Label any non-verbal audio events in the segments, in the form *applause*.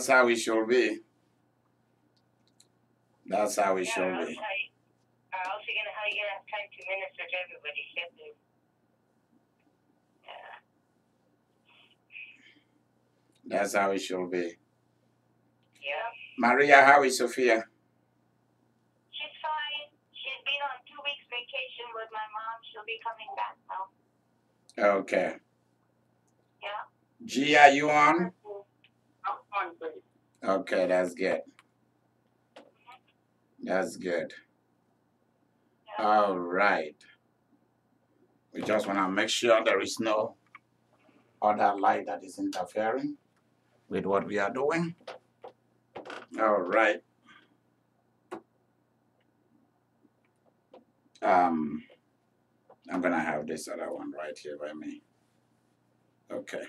That's how it should be. That's how it Yeah, should be. or gonna uh, how you gonna have time to minister to everybody. Have That's how it should be. Yeah. Maria, how is Sophia? She's fine. She's been on two weeks vacation with my mom. She'll be coming back now. Okay. Yeah. G, are you on? I'm on good. Okay, that's good. That's good. All right. We just want to make sure there is no other light that is interfering with what we are doing. All right. Um, I'm gonna have this other one right here by me. Okay.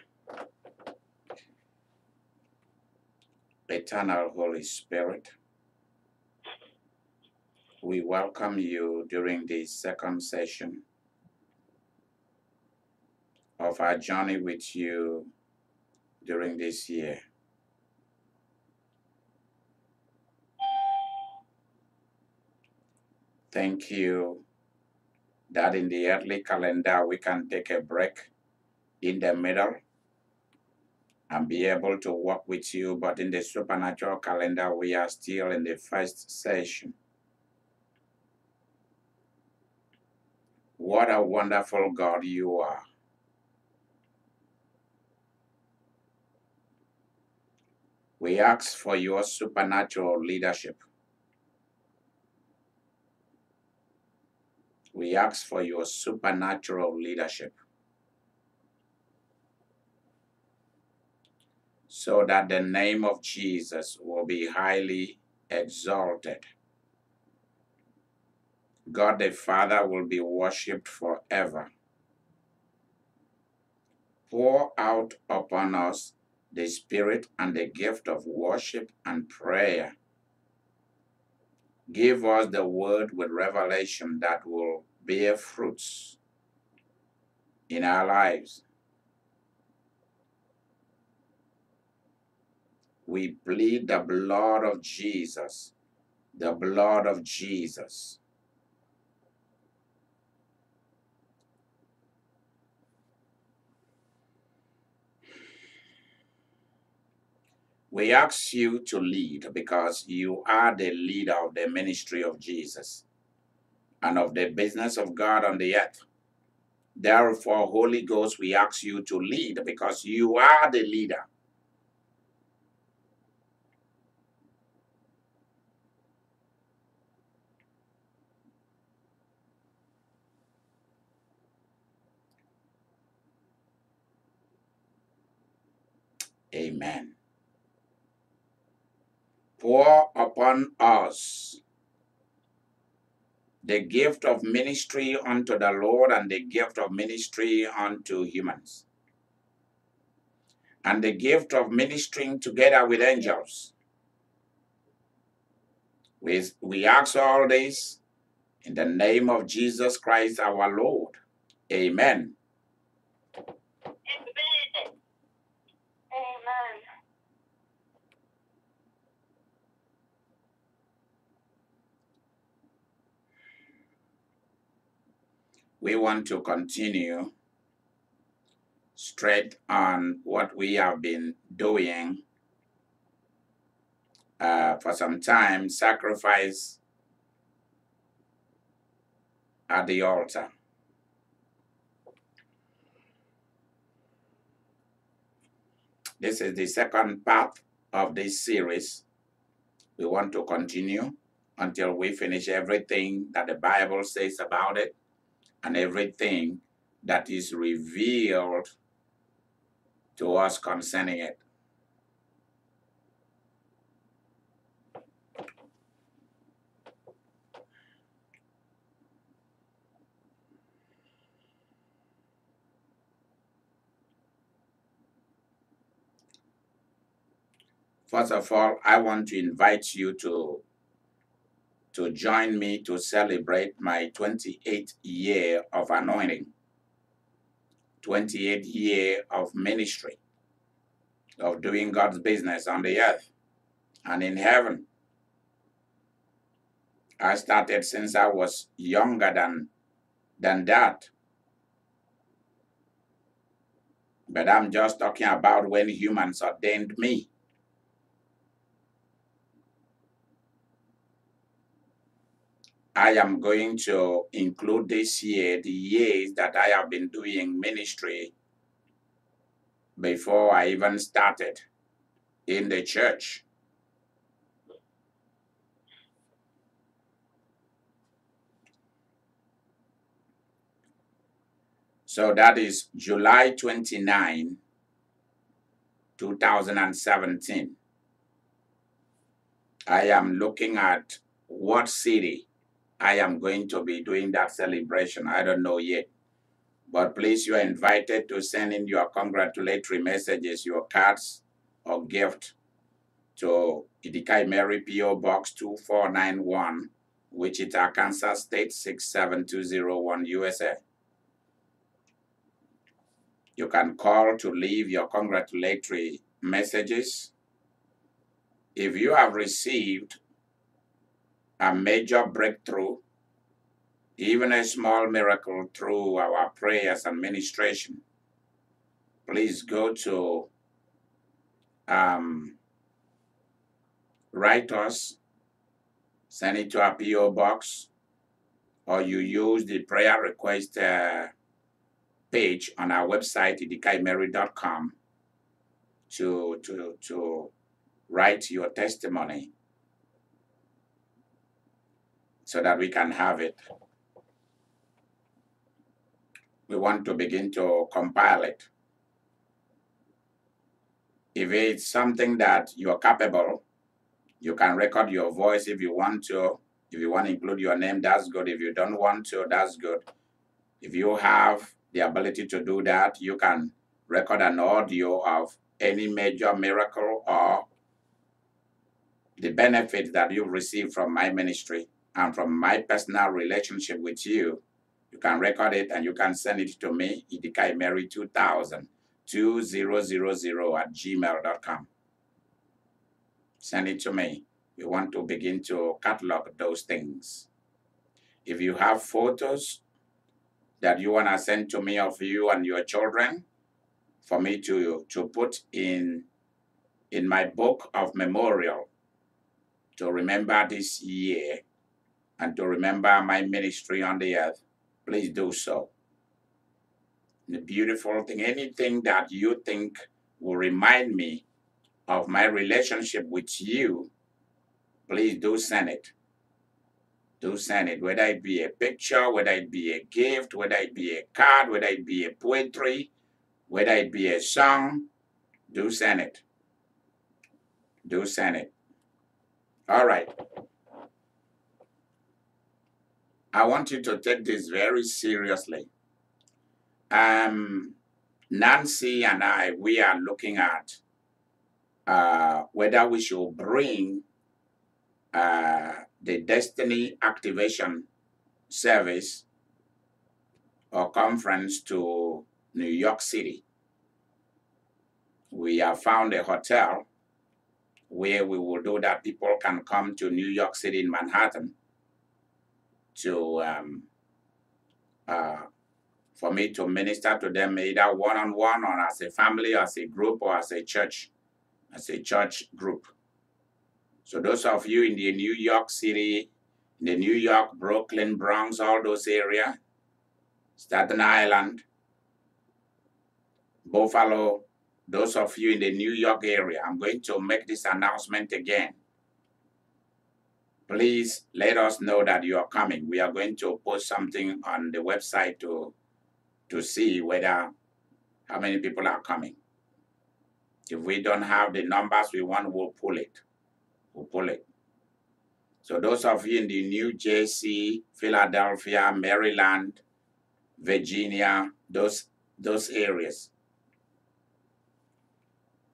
Eternal Holy Spirit, we welcome you during the second session of our journey with you during this year. Thank you that in the earthly calendar we can take a break in the middle and be able to work with you, but in the supernatural calendar we are still in the first session. What a wonderful God you are. We ask for your supernatural leadership. We ask for your supernatural leadership so that the name of Jesus will be highly exalted. God the Father will be worshipped forever. Pour out upon us the Spirit and the gift of worship and prayer. Give us the word with revelation that will bear fruits in our lives. We plead the blood of Jesus, the blood of Jesus. We ask you to lead because you are the leader of the ministry of Jesus and of the business of God on the earth. Therefore, Holy Ghost, we ask you to lead because you are the leader. Amen. Pour upon us the gift of ministry unto the Lord and the gift of ministry unto humans, and the gift of ministering together with angels. We, we ask all this in the name of Jesus Christ our Lord. Amen. Amen. Amen. We want to continue straight on what we have been doing uh, for some time sacrifice at the altar. This is the second part of this series. We want to continue until we finish everything that the Bible says about it and everything that is revealed to us concerning it. First of all, I want to invite you to to join me to celebrate my 28th year of anointing, 28th year of ministry, of doing God's business on the earth and in heaven. I started since I was younger than than that. But I'm just talking about when humans ordained me. I am going to include this year the years that I have been doing ministry before I even started in the church. So that is July 29, 2017. I am looking at what city I am going to be doing that celebration. I don't know yet. But please, you are invited to send in your congratulatory messages, your cards or gift to Idika Imeri P.O. Box 2491, Wichita, Kansas State 67201 USA. You can call to leave your congratulatory messages. If you have received a major breakthrough, even a small miracle through our prayers and ministration, please go to um, write us, send it to our PO box, or you use the prayer request uh, page on our website, idikaimeri.com, to, to, to write your testimony so that we can have it. We want to begin to compile it. If it's something that you're capable, you can record your voice if you want to. If you want to include your name, that's good. If you don't want to, that's good. If you have the ability to do that, you can record an audio of any major miracle or the benefit that you've received from my ministry and from my personal relationship with you. You can record it and you can send it to me, idikaimeri2000 2000 at gmail.com. Send it to me. We want to begin to catalog those things. If you have photos that you want to send to me of you and your children for me to, to put in, in my book of memorial to remember this year and to remember my ministry on the earth, please do so. The beautiful thing, anything that you think will remind me of my relationship with you, please do send it. Do send it, whether it be a picture, whether it be a gift, whether it be a card, whether it be a poetry, whether it be a song, do send it. Do send it. All right. I want you to take this very seriously. Um, Nancy and I, we are looking at uh, whether we should bring uh, the Destiny Activation Service or conference to New York City. We have found a hotel where we will do that. People can come to New York City in Manhattan to um, uh, for me to minister to them either one on one or as a family, as a group, or as a church, as a church group. So those of you in the New York City, in the New York, Brooklyn, Bronx, all those areas, Staten Island, Buffalo, those of you in the New York area, I'm going to make this announcement again please let us know that you are coming. We are going to post something on the website to to see whether how many people are coming. If we don't have the numbers we want, we'll pull it. We'll pull it. So those of you in the New Jersey, Philadelphia, Maryland, Virginia, those those areas,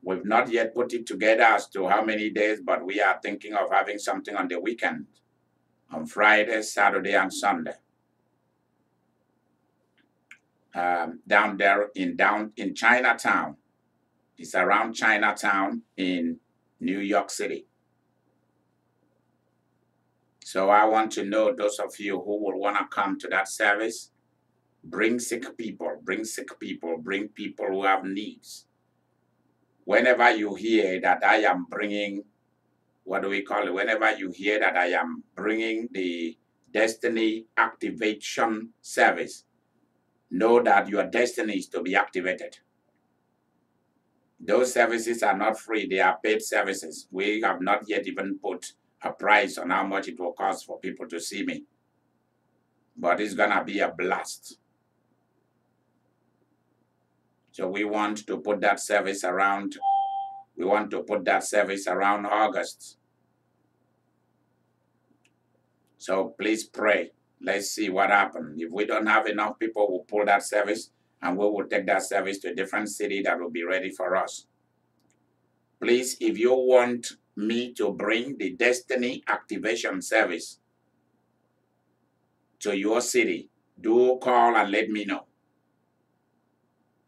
We've not yet put it together as to how many days, but we are thinking of having something on the weekend, on Friday, Saturday, and Sunday. Um, down there in down in Chinatown. It's around Chinatown in New York City. So I want to know those of you who will want to come to that service, bring sick people, bring sick people, bring people who have needs. Whenever you hear that I am bringing, what do we call it? Whenever you hear that I am bringing the destiny activation service, know that your destiny is to be activated. Those services are not free, they are paid services. We have not yet even put a price on how much it will cost for people to see me. But it's going to be a blast. So we want to put that service around, we want to put that service around August. So please pray. Let's see what happens. If we don't have enough people, we'll pull that service and we will take that service to a different city that will be ready for us. Please, if you want me to bring the Destiny Activation Service to your city, do call and let me know.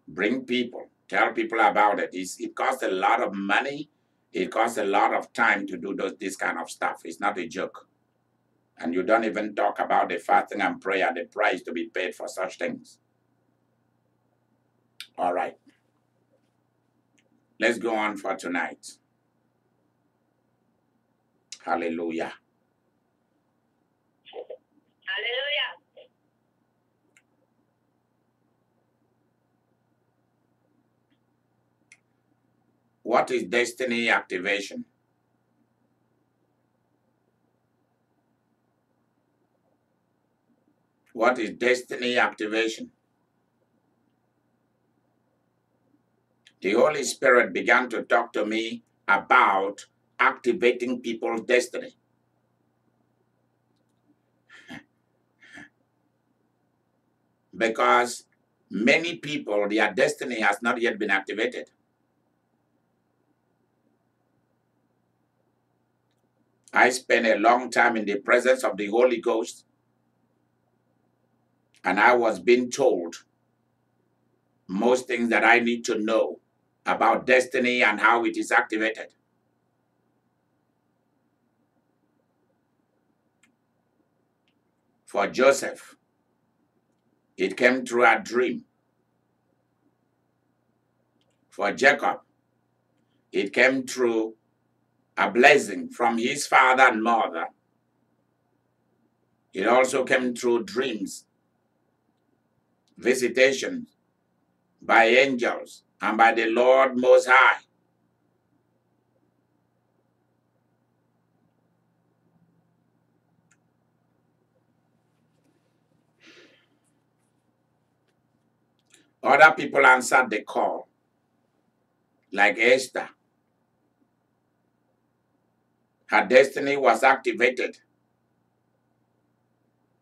Bring people, tell people about it. It's, it costs a lot of money. It costs a lot of time to do those, this kind of stuff. It's not a joke. And you don't even talk about the fasting and prayer, the price to be paid for such things. All right. Let's go on for tonight. Hallelujah. Hallelujah. What is destiny activation? What is destiny activation? The Holy Spirit began to talk to me about activating people's destiny. *laughs* Because many people, their destiny has not yet been activated. I spent a long time in the presence of the Holy Ghost, and I was being told most things that I need to know about destiny and how it is activated. For Joseph, it came through a dream. For Jacob, it came through a blessing from his father and mother. It also came through dreams, visitations by angels, and by the Lord Most High. Other people answered the call, like Esther. Her destiny was activated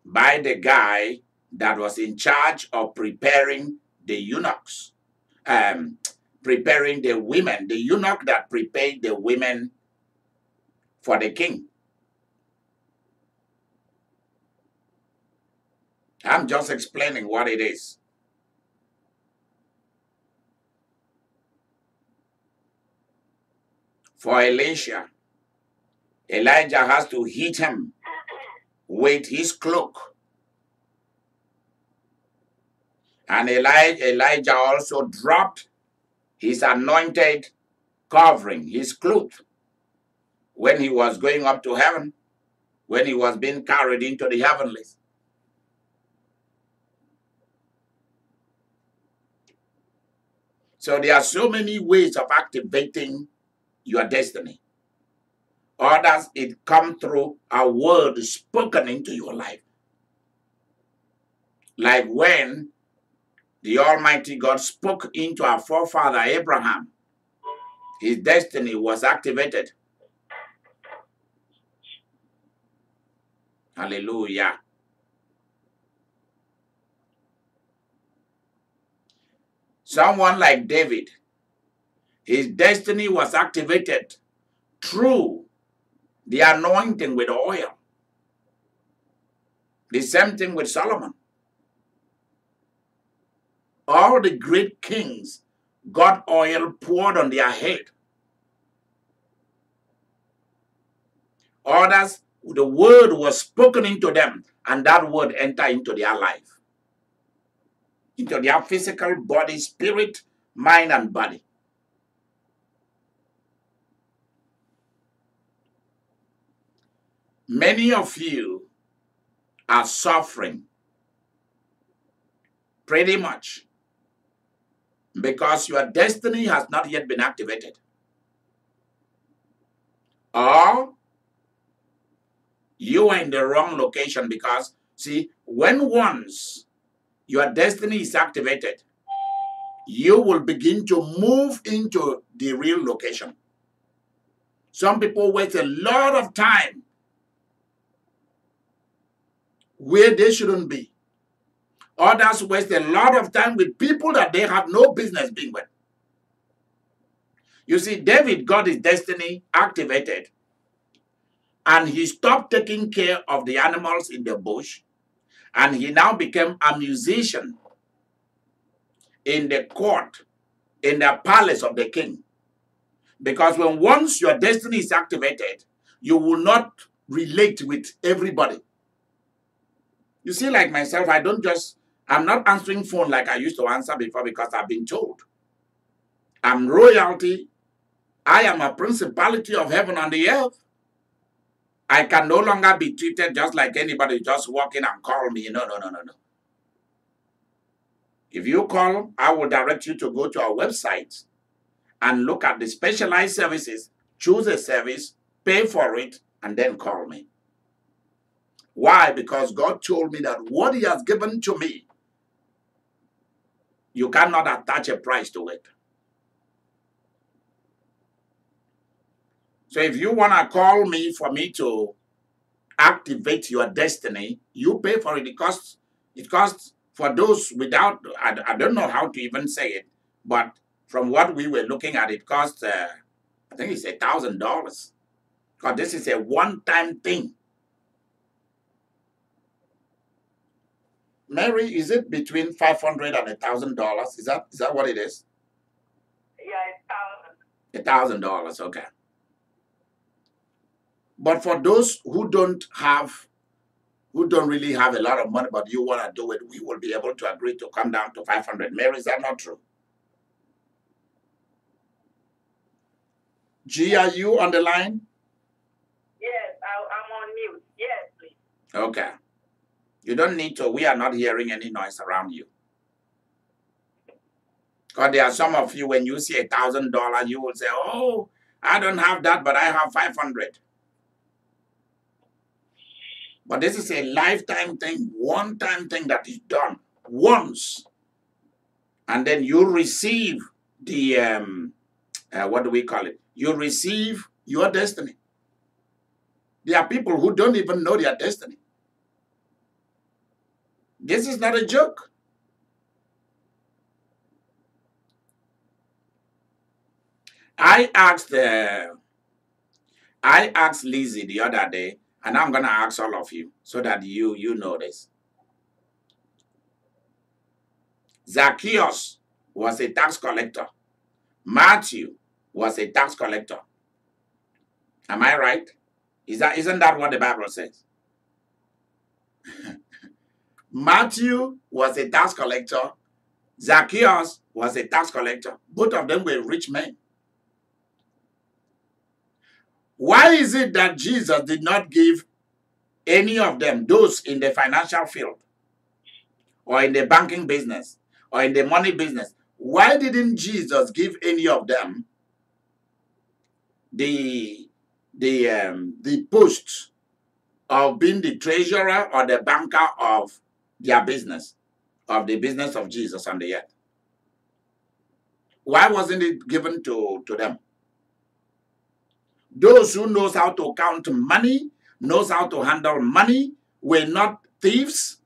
by the guy that was in charge of preparing the eunuchs, um, preparing the women, the eunuch that prepared the women for the king. I'm just explaining what it is. For Elisha, Elijah has to hit him with his cloak. And Elijah, Elijah also dropped his anointed covering, his cloth, when he was going up to heaven, when he was being carried into the heavenlies. So there are so many ways of activating your destiny. Others, it come through a word spoken into your life. Like when the Almighty God spoke into our forefather Abraham, his destiny was activated. Hallelujah. Someone like David, His destiny was activated through the anointing with oil. The same thing with Solomon. All the great kings got oil poured on their head. Others, the word was spoken into them, and that word entered into their life, into their physical body, spirit, mind, and body. Many of you are suffering pretty much because your destiny has not yet been activated. Or you are in the wrong location because, see, when once your destiny is activated, you will begin to move into the real location. Some people waste a lot of time where they shouldn't be. Others waste a lot of time with people that they have no business being with. You see, David got his destiny activated and he stopped taking care of the animals in the bush and he now became a musician in the court, in the palace of the king. Because when once your destiny is activated, you will not relate with everybody. You see, like myself, I don't just, I'm not answering phone like I used to answer before because I've been told. I'm royalty. I am a principality of heaven and the earth. I can no longer be treated just like anybody just walk in and call me. No, no, no, no, no. If you call, I will direct you to go to our website and look at the specialized services, choose a service, pay for it, and then call me. Why? Because God told me that what He has given to me, you cannot attach a price to it. So if you want to call me for me to activate your destiny, you pay for it. It costs, it costs for those without, I, I don't know how to even say it, but from what we were looking at, it costs, uh, I think it's a thousand dollars. Because this is a one-time thing. Mary, is it between five hundred and a thousand dollars? Is that is that what it is? Yeah, it's thousand. A thousand dollars, okay. But for those who don't have, who don't really have a lot of money, but you want to do it, we will be able to agree to come down to 500. Mary, is that not true? G, are you on the line? Yes, I, I'm on mute. Yes, please. Okay. You don't need to. We are not hearing any noise around you. Because there are some of you, when you see a thousand dollar, you will say, "Oh, I don't have that, but I have five hundred. But this is a lifetime thing, one-time thing that is done once, and then you receive the um, uh, what do we call it? You receive your destiny. There are people who don't even know their destiny. This is not a joke. I asked uh, I asked Lizzie the other day, and I'm gonna ask all of you so that you you know this. Zacchaeus was a tax collector. Matthew was a tax collector. Am I right? Is that isn't that what the Bible says? *laughs* Matthew was a tax collector. Zacchaeus was a tax collector. Both of them were rich men. Why is it that Jesus did not give any of them, those in the financial field, or in the banking business, or in the money business, why didn't Jesus give any of them the the um, the post of being the treasurer or the banker of their business, of the business of Jesus on the earth? Why wasn't it given to, to them? Those who knows how to count money, knows how to handle money, were not thieves.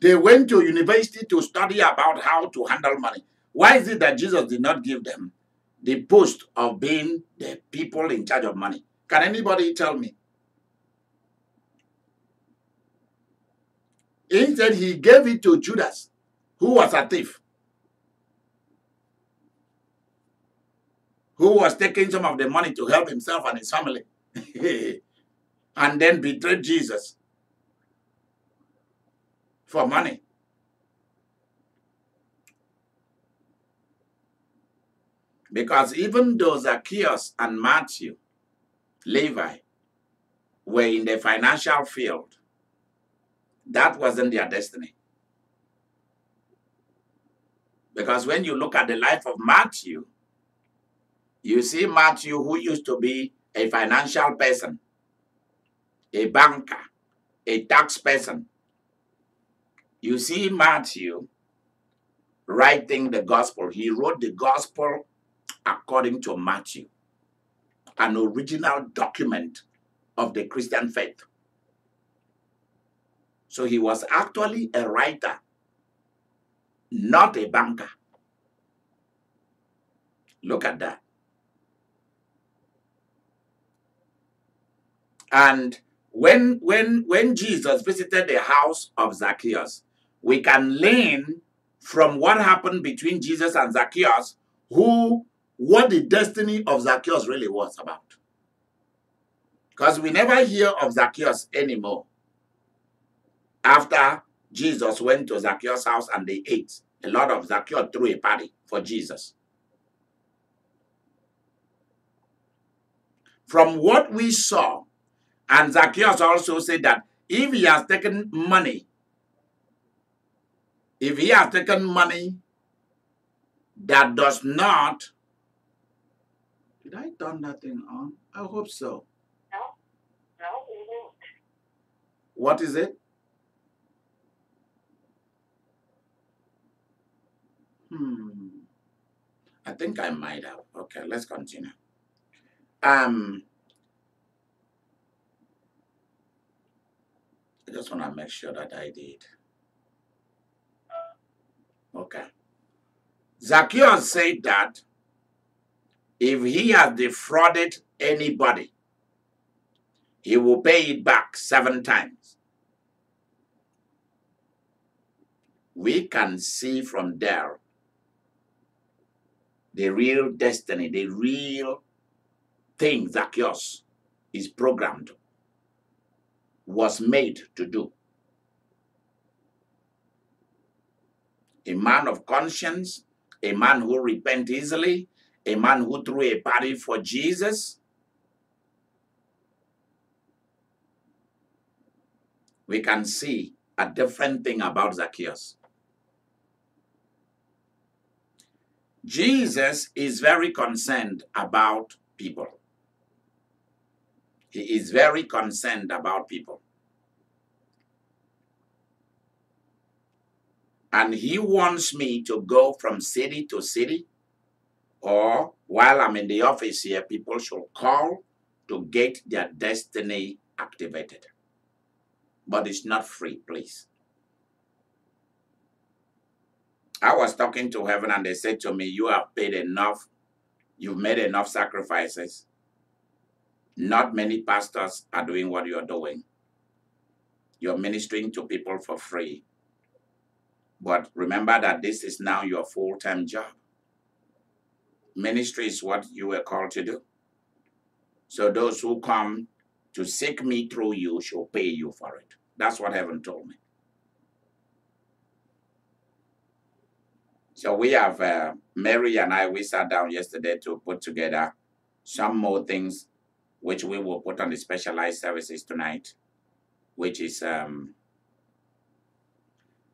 They went to university to study about how to handle money. Why is it that Jesus did not give them the post of being the people in charge of money? Can anybody tell me? Instead, he gave it to Judas, who was a thief, who was taking some of the money to help himself and his family, *laughs* and then betrayed Jesus for money. Because even though Zacchaeus and Matthew, Levi, were in the financial field, that wasn't their destiny. Because when you look at the life of Matthew, you see Matthew, who used to be a financial person, a banker, a tax person. You see Matthew writing the gospel. He wrote the gospel according to Matthew, an original document of the Christian faith. So he was actually a writer, not a banker. Look at that. And when when when Jesus visited the house of Zacchaeus, we can learn from what happened between Jesus and Zacchaeus, who what the destiny of Zacchaeus really was about. Because we never hear of Zacchaeus anymore. After Jesus went to Zacchaeus' house and they ate, a lot of Zacchaeus threw a party for Jesus. From what we saw, and Zacchaeus also said that if he has taken money, if he has taken money that does not did I turn that thing on? I hope so. No, no, didn't. What is it? Hmm. I think I might have. Okay, let's continue. Um, I just want to make sure that I did. Okay. Zacchaeus said that if he has defrauded anybody, he will pay it back seven times. We can see from there the real destiny, the real thing Zacchaeus is programmed, was made to do. A man of conscience, a man who repent easily, a man who threw a party for Jesus. We can see a different thing about Zacchaeus. Jesus is very concerned about people. He is very concerned about people. And he wants me to go from city to city, or while I'm in the office here, people should call to get their destiny activated. But it's not free, please. I was talking to heaven and they said to me, You have paid enough, you've made enough sacrifices. Not many pastors are doing what you're doing. You're ministering to people for free. But remember that this is now your full time job. Ministry is what you were called to do. So those who come to seek me through you shall pay you for it. That's what heaven told me. So we have uh, Mary and I. We sat down yesterday to put together some more things, which we will put on the specialized services tonight. Which is um,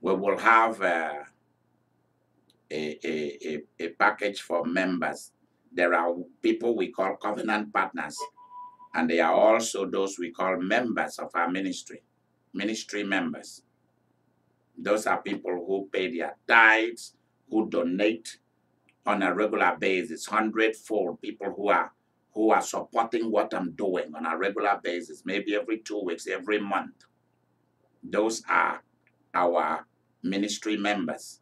we will have uh, a, a, a, a package for members. There are people we call covenant partners, and there are also those we call members of our ministry, ministry members. Those are people who pay their tithes, who donate on a regular basis, hundredfold people who are who are supporting what I'm doing on a regular basis, maybe every two weeks, every month. Those are our ministry members.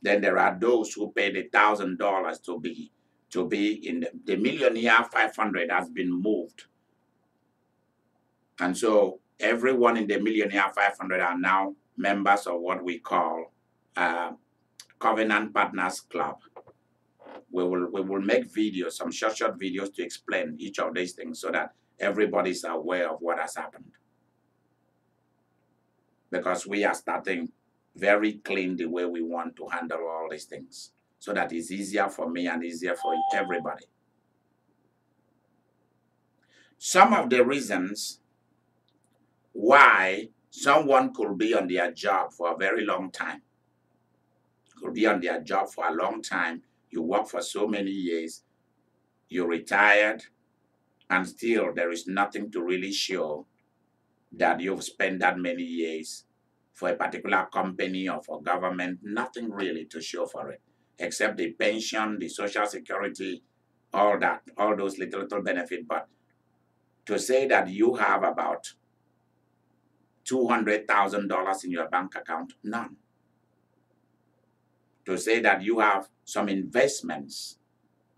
Then there are those who paid a thousand dollars to be to be in the, the millionaire 500 has been moved. And so everyone in the millionaire 500 are now members of what we call Covenant Partners Club. We will we will make videos, some short short videos to explain each of these things so that everybody's aware of what has happened. Because we are starting very clean the way we want to handle all these things so that it's easier for me and easier for everybody. Some of the reasons why someone could be on their job for a very long time, could be on their job for a long time, you work for so many years, you're retired, and still there is nothing to really show that you've spent that many years for a particular company or for government, nothing really to show for it, except the pension, the social security, all that, all those little, little benefits. But to say that you have about $200,000 in your bank account, none. To say that you have some investments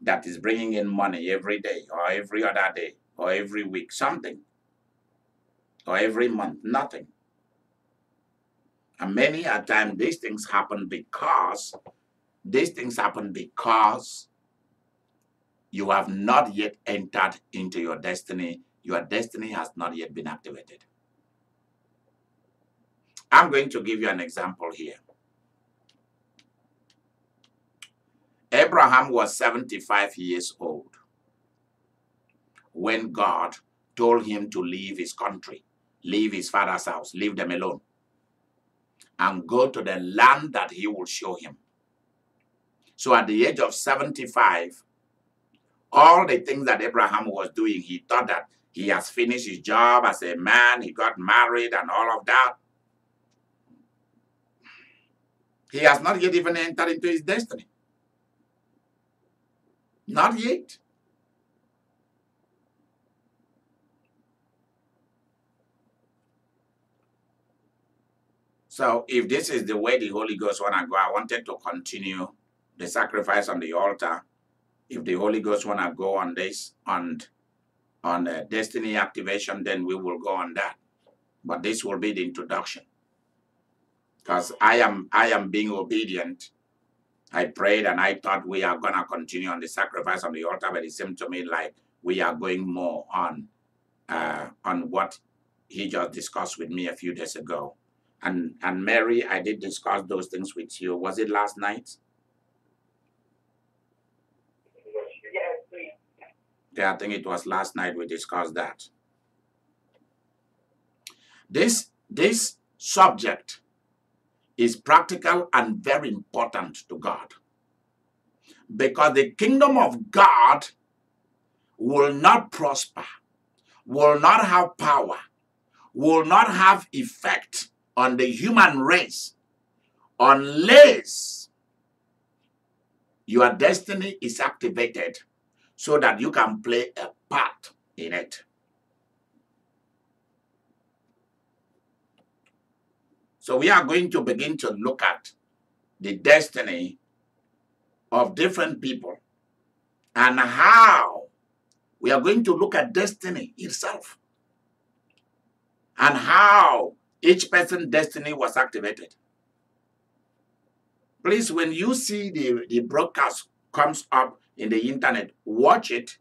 that is bringing in money every day or every other day or every week, something, or every month, nothing. And many a time these things happen because these things happen because you have not yet entered into your destiny. Your destiny has not yet been activated. I'm going to give you an example here. Abraham was 75 years old when God told him to leave his country, leave his father's house, leave them alone and go to the land that he will show him. So at the age of 75, all the things that Abraham was doing, he thought that he has finished his job as a man, he got married and all of that. He has not yet even entered into his destiny. Not yet. So if this is the way the Holy Ghost want to go, I wanted to continue the sacrifice on the altar. If the Holy Ghost want to go on this, on, on the destiny activation, then we will go on that. But this will be the introduction. Because I am I am being obedient. I prayed and I thought we are gonna continue on the sacrifice on the altar, but it seemed to me like we are going more on uh, on what he just discussed with me a few days ago. And and Mary, I did discuss those things with you. Was it last night? Yeah, I think it was last night we discussed that. This this subject is practical and very important to God. Because the kingdom of God will not prosper, will not have power, will not have effect on the human race unless your destiny is activated so that you can play a part in it. So we are going to begin to look at the destiny of different people and how we are going to look at destiny itself and how each person's destiny was activated. Please, when you see the, the broadcast comes up in the internet, watch it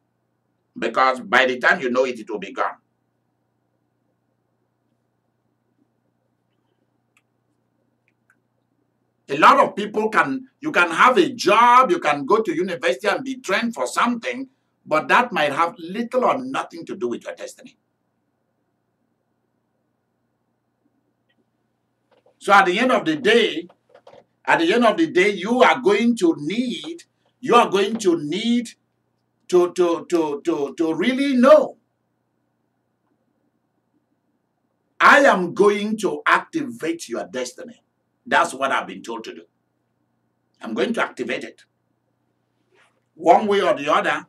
because by the time you know it, it will be gone. A lot of people can, you can have a job, you can go to university and be trained for something, but that might have little or nothing to do with your destiny. So at the end of the day, at the end of the day, you are going to need, you are going to need to, to, to, to, to really know. I am going to activate your destiny. That's what I've been told to do. I'm going to activate it. One way or the other,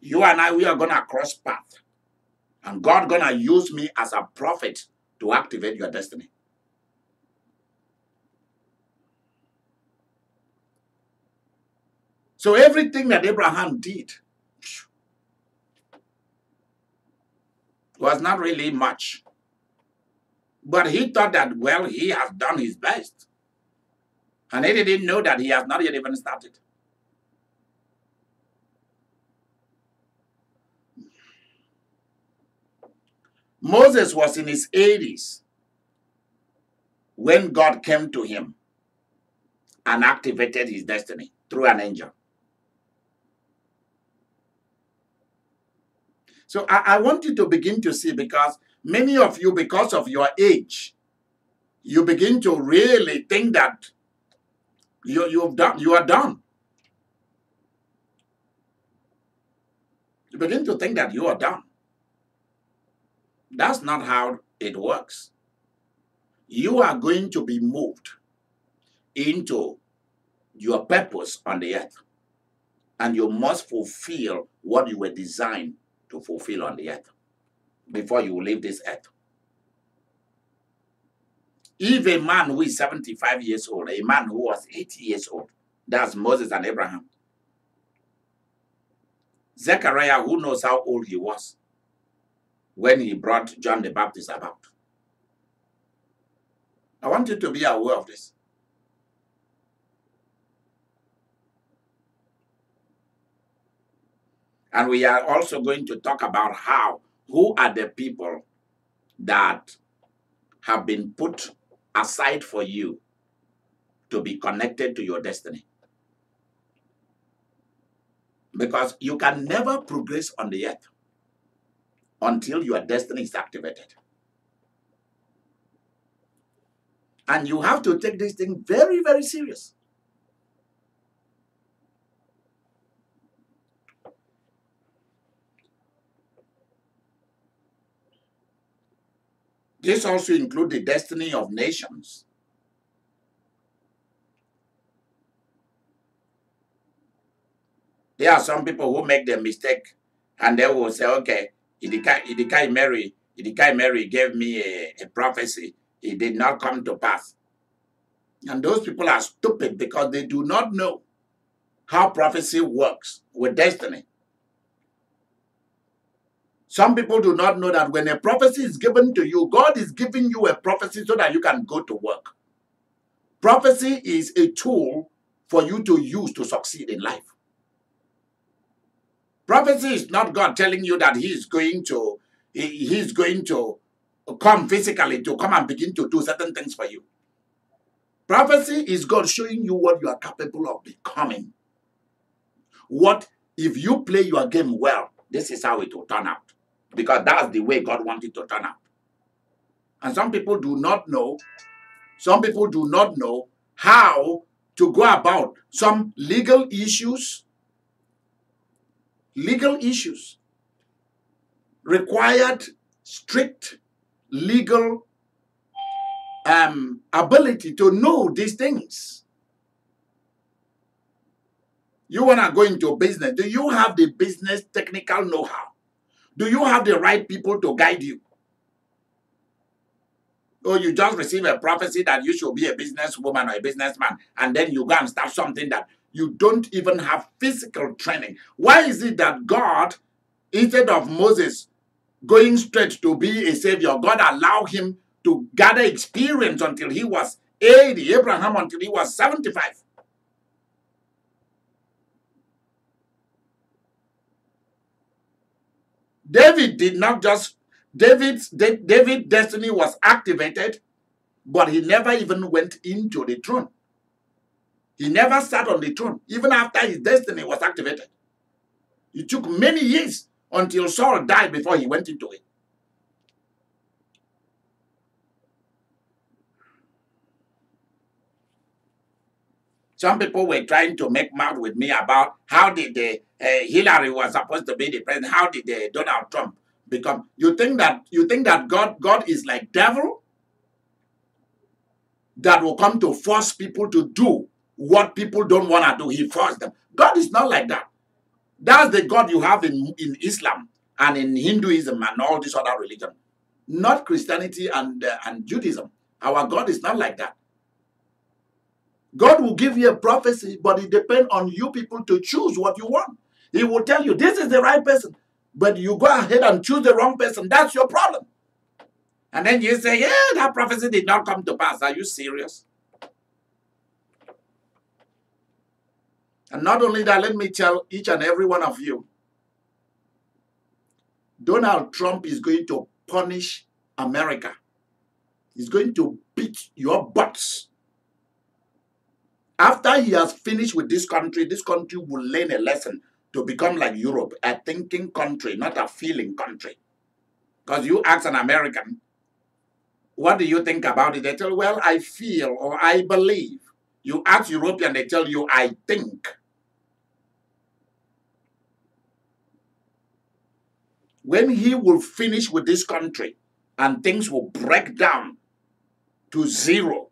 you and I, we are going to cross path. And God going to use me as a prophet to activate your destiny. So everything that Abraham did was not really much. But he thought that, well, he has done his best. And he didn't know that he has not yet even started. Moses was in his 80s when God came to him and activated his destiny through an angel. So I, I, want you to begin to see because many of you, because of your age, you begin to really think that you, you've done you are done. You begin to think that you are done. That's not how it works. You are going to be moved into your purpose on the earth. And you must fulfill what you were designed to fulfill on the earth before you leave this earth. If a man who is 75 years old, a man who was 80 years old, that's Moses and Abraham. Zechariah, who knows how old he was when he brought John the Baptist about. I want you to be aware of this. And we are also going to talk about how, who are the people that have been put aside for you to be connected to your destiny. Because you can never progress on the earth until your destiny is activated. And you have to take this thing very, very serious. This also includes the destiny of nations. There are some people who make the mistake and they will say, okay, Idika Imeri, Idika Imeri gave me a, a prophecy. It did not come to pass. And those people are stupid because they do not know how prophecy works with destiny. Some people do not know that when a prophecy is given to you, God is giving you a prophecy so that you can go to work. Prophecy is a tool for you to use to succeed in life. Prophecy is not God telling you that He is going to He is going to come physically to come and begin to do certain things for you. Prophecy is God showing you what you are capable of becoming. What if you play your game well, this is how it will turn out because that's the way God wanted to turn out. And some people do not know, some people do not know how to go about some legal issues. Legal issues required strict legal um, ability to know these things. You want to go into business. Do you have the business technical know how? Do you have the right people to guide you? Or you just receive a prophecy that you should be a businesswoman or a businessman, and then you go and start something that you don't even have physical training. Why is it that God, instead of Moses going straight to be a savior, God allowed him to gather experience until he was 80, Abraham until he was 75? David did not just David's David destiny was activated, but he never even went into the throne. He never sat on the throne, even after his destiny was activated. It took many years until Saul died before he went into it. Some people were trying to make mouth with me about how did the uh, Hillary was supposed to be the president. How did the Donald Trump become? You think that you think that God God is like devil that will come to force people to do what people don't want to do. He forced them. God is not like that. That's the God you have in, in Islam and in Hinduism and all these other religions, not Christianity and, uh, and Judaism. Our God is not like that. God will give you a prophecy, but it depends on you people to choose what you want. He will tell you this is the right person, but you go ahead and choose the wrong person. That's your problem. And then you say, yeah, that prophecy did not come to pass. Are you serious? And not only that, let me tell each and every one of you Donald Trump is going to punish America. He's going to beat your butts. After he has finished with this country, this country will learn a lesson to become like Europe, a thinking country, not a feeling country. Because you ask an American, what do you think about it? They tell, well, I feel or I believe. You ask European, they tell you, I think. When he will finish with this country and things will break down to zero,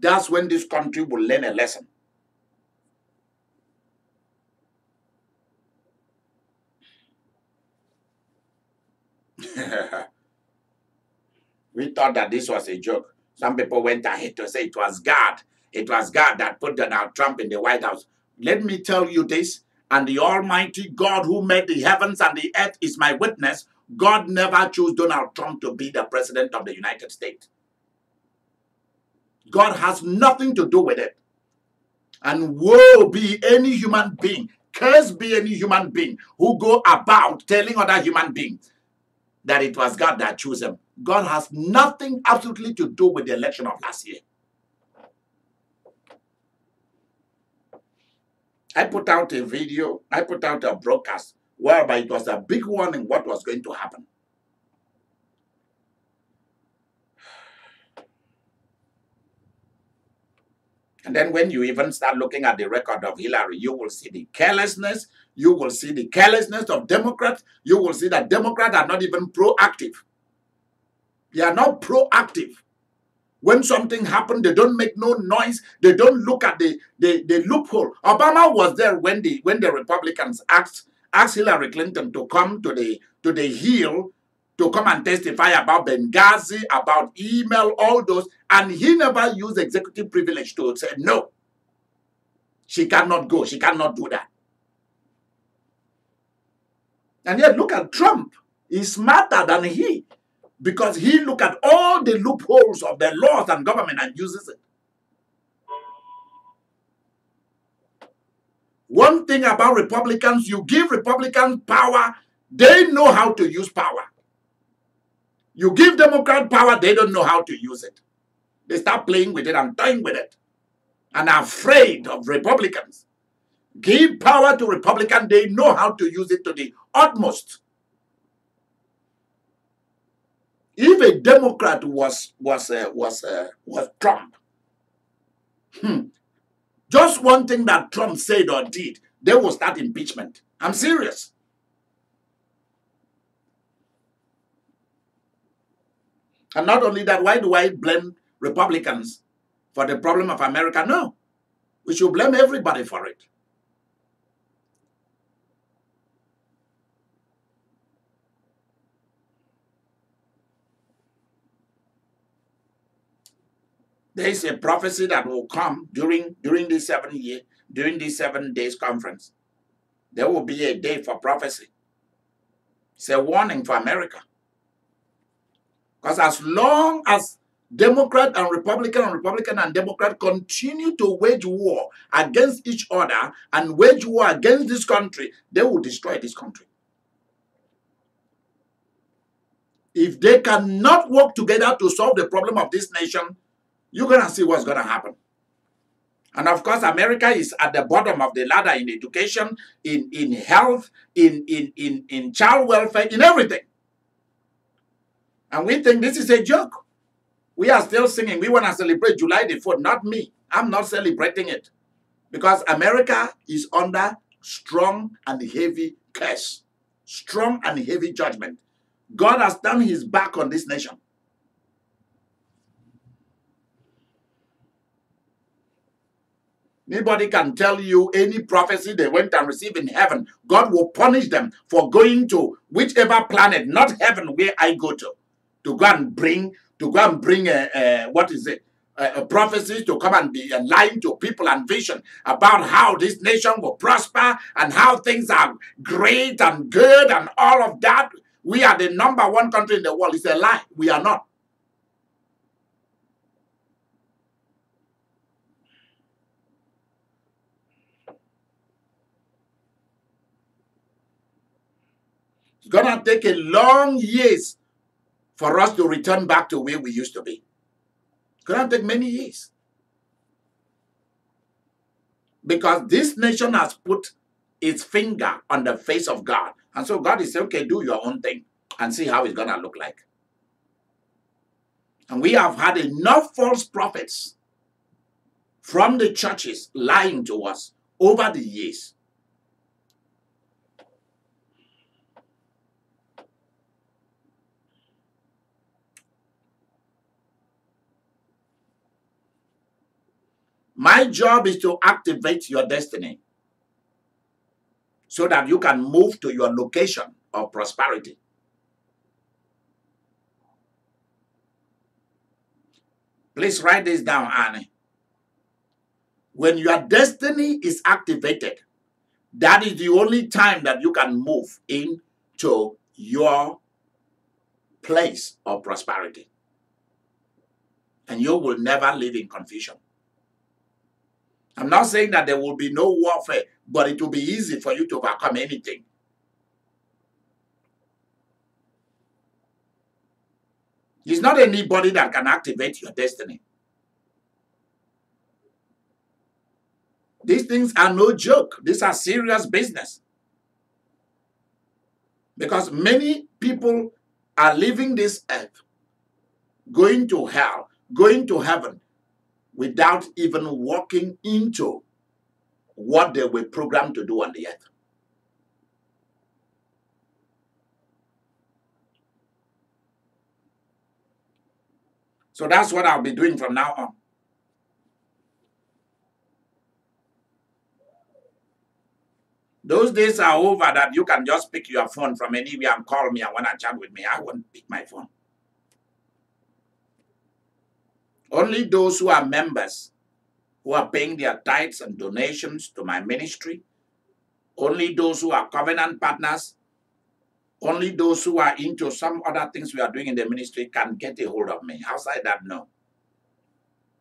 that's when this country will learn a lesson. *laughs* we thought that this was a joke. Some people went ahead to say it was God. It was God that put Donald Trump in the White House. Let me tell you this, and the Almighty God who made the heavens and the earth is my witness. God never chose Donald Trump to be the president of the United States. God has nothing to do with it. And woe be any human being, curse be any human being who go about telling other human beings that it was God that chose them. God has nothing absolutely to do with the election of last year. I put out a video, I put out a broadcast whereby it was a big warning what was going to happen. And then when you even start looking at the record of Hillary, you will see the carelessness, you will see the carelessness of Democrats, you will see that Democrats are not even proactive. They are not proactive. When something happened, they don't make no noise. They don't look at the, the, the loophole. Obama was there when the when the Republicans asked asked Hillary Clinton to come to the to the Hill to come and testify about Benghazi, about email, all those, and he never used executive privilege to say no. She cannot go. She cannot do that. And yet, look at Trump. He's smarter than he because he look at all the loopholes of the laws and government and uses it. One thing about Republicans, you give Republicans power, they know how to use power. You give Democrat power, they don't know how to use it. They start playing with it and toying with it and are afraid of Republicans. Give power to Republicans, they know how to use it to the utmost. If a Democrat was was uh, was uh, was Trump, hmm, just one thing that Trump said or did, they will start impeachment. I'm serious. And not only that, why do I blame Republicans for the problem of America? No. We should blame everybody for it. there is a prophecy that will come during during this seven year during this seven days conference. There will be a day for prophecy. It's a warning for America. Because as long as Democrat and Republican and Republican and Democrat continue to wage war against each other and wage war against this country, they will destroy this country. If they cannot work together to solve the problem of this nation, you're going to see what's going to happen. And of course, America is at the bottom of the ladder in education, in, in health, in, in, in, in child welfare, in everything. And we think this is a joke. We are still singing. We want to celebrate July the 4th, not me. I'm not celebrating it. Because America is under strong and heavy curse, strong and heavy judgment. God has turned his back on this nation. Anybody can tell you any prophecy they went and received in heaven. God will punish them for going to whichever planet, not heaven, where I go to, to go and bring, to go and bring a, a what is it, uh, prophecies to come and be uh, lying to people and vision about how this nation will prosper and how things are great and good and all of that. We are the number one country in the world. It's a lie. We are not. It's gonna take a long years for us to return back to where we used to be. It's gonna take many years. Because this nation has put its finger on the face of God. And so God is saying, okay, do your own thing and see how it's gonna look like. And we have had enough false prophets from the churches lying to us over the years. My job is to activate your destiny so that you can move to your location of prosperity. Please write this down, Annie. When your destiny is activated, that is the only time that you can move into your place of prosperity. And you will never live in confusion. I'm not saying that there will be no warfare, but it will be easy for you to overcome anything. It's not anybody that can activate your destiny. These things are no joke. These are serious business. Because many people are leaving this earth, going to hell, going to heaven, without even walking into what they were programmed to do on the earth. So that's what I'll be doing from now on. Those days are over that you can just pick your phone from anywhere and call me and want to chat with me. I won't pick my phone. Only those who are members, who are paying their tithes and donations to my ministry, only those who are covenant partners, only those who are into some other things we are doing in the ministry can get a hold of me. Outside that, no.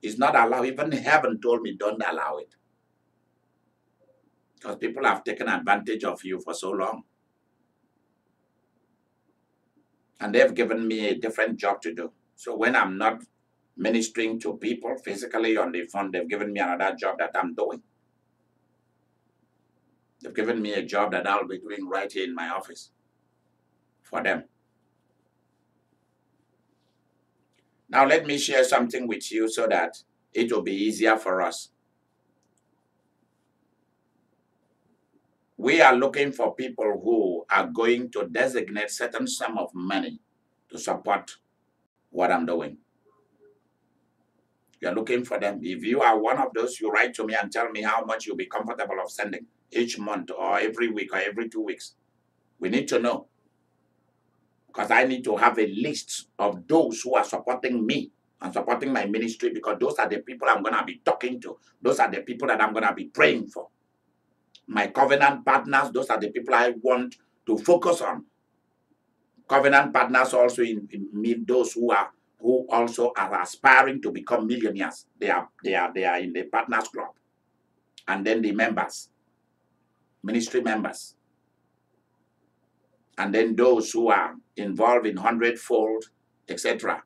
It's not allowed. Even heaven told me don't allow it. Because people have taken advantage of you for so long. And they've given me a different job to do. So when I'm not ministering to people physically on the phone, they've given me another job that I'm doing. They've given me a job that I'll be doing right here in my office for them. Now, let me share something with you so that it will be easier for us. We are looking for people who are going to designate certain sum of money to support what I'm doing. You're looking for them. If you are one of those, you write to me and tell me how much you'll be comfortable of sending each month or every week or every two weeks. We need to know. Because I need to have a list of those who are supporting me and supporting my ministry because those are the people I'm going to be talking to. Those are the people that I'm going to be praying for. My covenant partners, those are the people I want to focus on. Covenant partners also in, in those who are who also are aspiring to become millionaires. They are they are they are in the partners club. And then the members, ministry members. And then those who are involved in hundredfold, etc.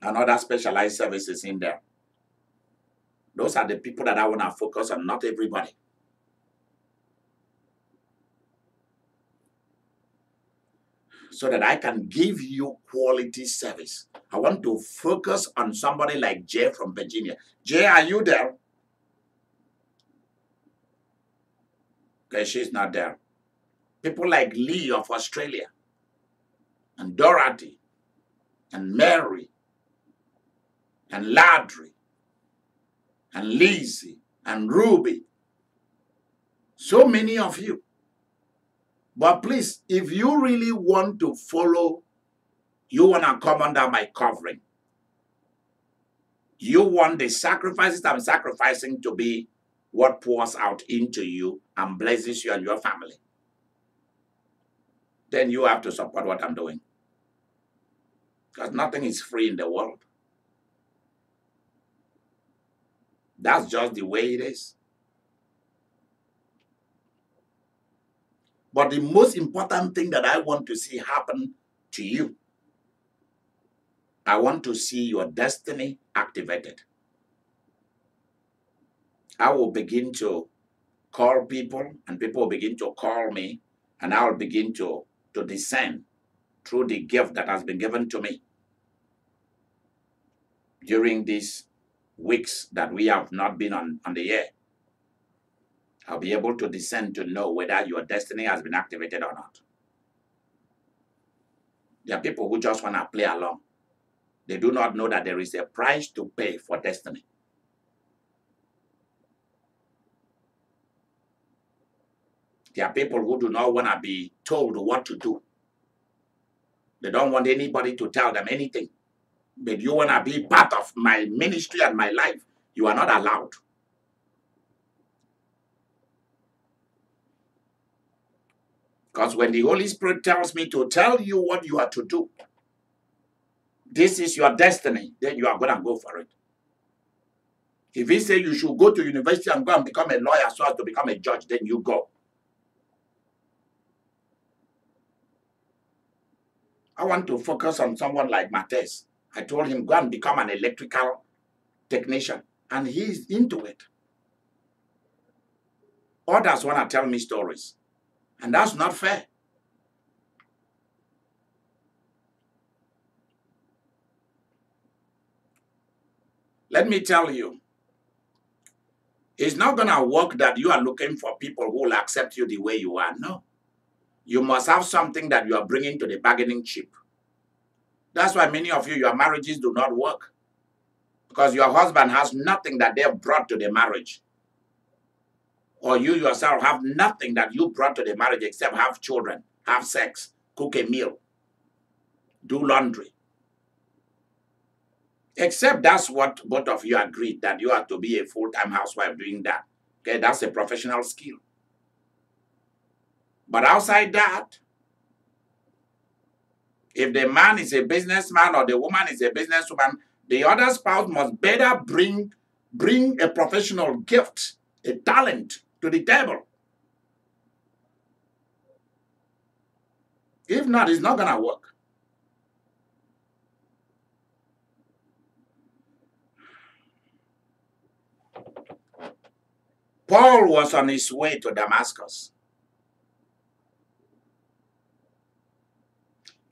And other specialized services in there. Those are the people that I want to focus on, not everybody. So that I can give you quality service. I want to focus on somebody like Jay from Virginia. Jay, are you there? Okay, she's not there. People like Lee of Australia, and Dorothy, and Mary, and Ladry, and Lizzie, and Ruby. So many of you. But please, if you really want to follow, you want to come under my covering. You want the sacrifices I'm sacrificing to be what pours out into you and blesses you and your family. Then you have to support what I'm doing. Because nothing is free in the world. That's just the way it is. But the most important thing that I want to see happen to you, I want to see your destiny activated. I will begin to call people, and people will begin to call me, and I will begin to, to descend through the gift that has been given to me during these weeks that we have not been on, on the air. I'll be able to discern to know whether your destiny has been activated or not. There are people who just want to play along. They do not know that there is a price to pay for destiny. There are people who do not want to be told what to do. They don't want anybody to tell them anything. But you want to be part of my ministry and my life. You are not allowed. Because when the Holy Spirit tells me to tell you what you are to do, this is your destiny, then you are going to go for it. If he say you should go to university and go and become a lawyer so as to become a judge, then you go. I want to focus on someone like Matthias. I told him, go and become an electrical technician. And he's into it. Others want to tell me stories. And that's not fair. Let me tell you, it's not going to work that you are looking for people who will accept you the way you are. No. You must have something that you are bringing to the bargaining chip. That's why many of you, your marriages do not work. Because your husband has nothing that they have brought to the marriage. Or you yourself have nothing that you brought to the marriage except have children, have sex, cook a meal, do laundry. Except that's what both of you agreed that you have to be a full-time housewife doing that. Okay, that's a professional skill. But outside that, if the man is a businessman or the woman is a businesswoman, the other spouse must better bring, bring a professional gift, a talent to the table. If not, it's not going to work. Paul was on his way to Damascus.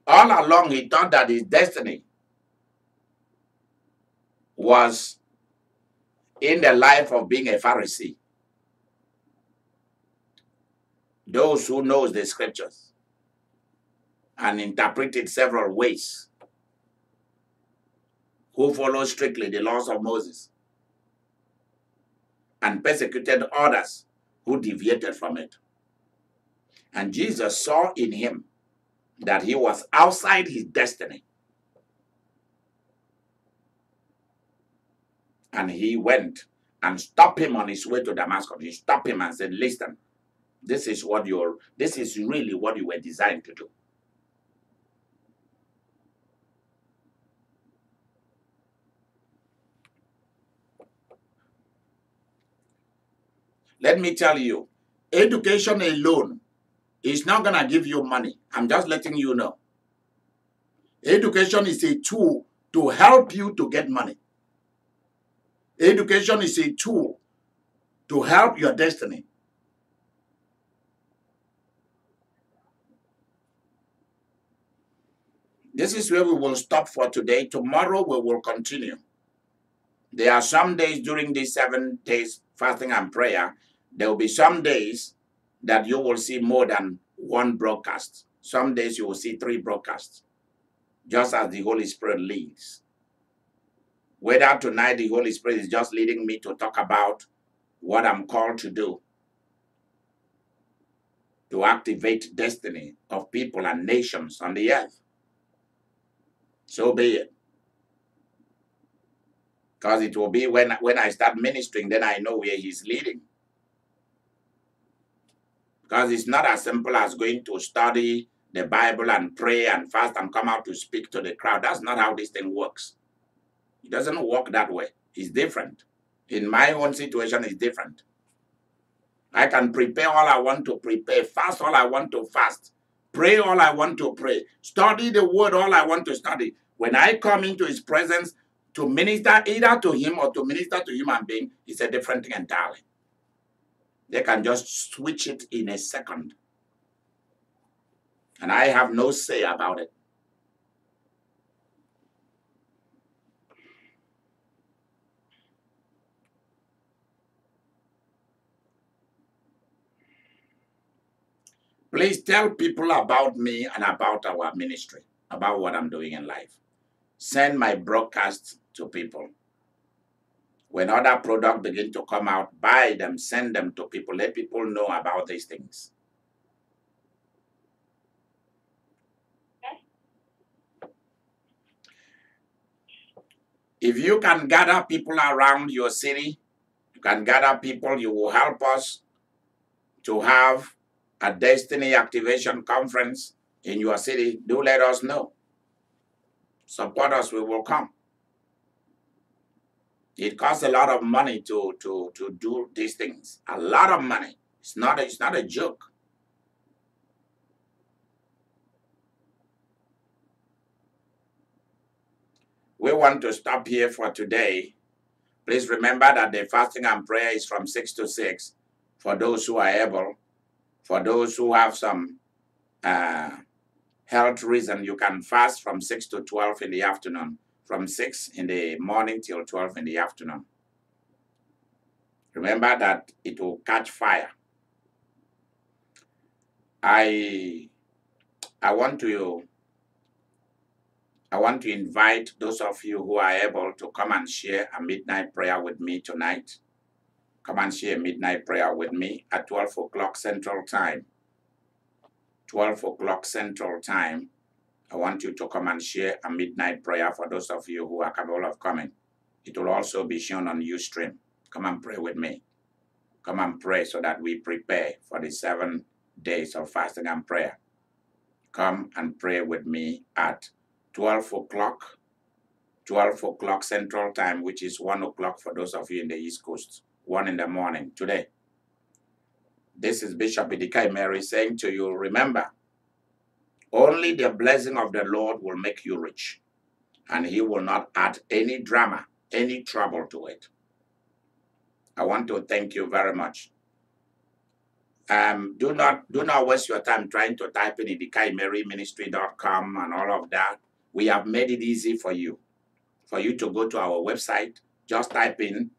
all along he thought that his destiny was in the life of being a Pharisee. Those who knows the scriptures and interpret it several ways, who follow strictly the laws of Moses and persecuted others who deviated from it. And Jesus saw in him that he was outside his destiny. And he went and stopped him on his way to Damascus. He stopped him and said, Listen, this is what you're, this is really what you were designed to do. Let me tell you, education alone is not going to give you money. I'm just letting you know. Education is a tool to help you to get money. Education is a tool to help your destiny. This is where we will stop for today. Tomorrow we will continue. There are some days during these seven days fasting and prayer, there will be some days that you will see more than one broadcast. Some days you will see three broadcasts, just as the Holy Spirit leads. Whether tonight the Holy Spirit is just leading me to talk about what I'm called to do, to activate destiny of people and nations on the earth. So be it. Because it will be when when I start ministering, then I know where he's leading. Because it's not as simple as going to study the Bible and pray and fast and come out to speak to the crowd. That's not how this thing works. It doesn't work that way. It's different. In my own situation, it's different. I can prepare all I want to prepare, fast all I want to fast, pray all I want to pray, study the word all I want to study. When I come into his presence to minister either to him or to minister to human being, it's a different thing entirely. They can just switch it in a second. And I have no say about it. Please tell people about me and about our ministry, about what I'm doing in life. Send my broadcasts to people. When other products begin to come out, buy them, send them to people, let people know about these things. If you can gather people around your city, you can gather people, you will help us to have a Destiny Activation Conference in your city, do let us know. Support us, we will come. It costs a lot of money to, to, to do these things. A lot of money. It's not a, it's not a joke. We want to stop here for today. Please remember that the fasting and prayer is from 6 to 6 for those who are able. For those who have some uh, health reason, you can fast from 6 to 12 in the afternoon, from 6 in the morning till 12 in the afternoon. Remember that it will catch fire. I I want to I want to invite those of you who are able to come and share a midnight prayer with me tonight. Come and share midnight prayer with me at 12 o'clock Central Time. 12 o'clock Central Time. I want you to come and share a midnight prayer for those of you who are capable of coming. It will also be shown on Ustream. Come and pray with me. Come and pray so that we prepare for the seven days of fasting and prayer. Come and pray with me at 12 o'clock, 12 o'clock Central Time, which is 1 o'clock for those of you in the East Coast, 1 in the morning today. This is Bishop Idika Imeri saying to you, remember, only the blessing of the Lord will make you rich, and he will not add any drama, any trouble to it. I want to thank you very much. Um, do not do not waste your time trying to type in idikaimeriministry.com and all of that. We have made it easy for you. For you to go to our website, just type in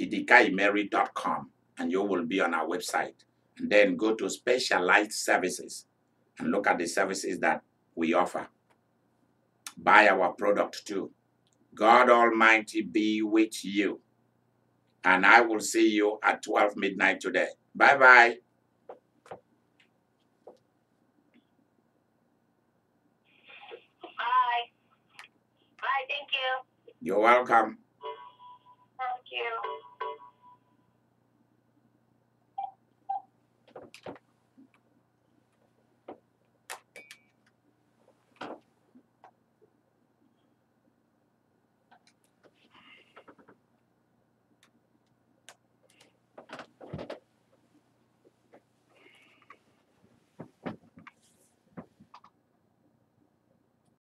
idikaimeri.com and you will be on our website. And then go to specialized services and look at the services that we offer. Buy our product too. God Almighty be with you. And I will see you at 12 midnight today. Bye bye. Bye. Bye. Thank you. You're welcome. Thank you.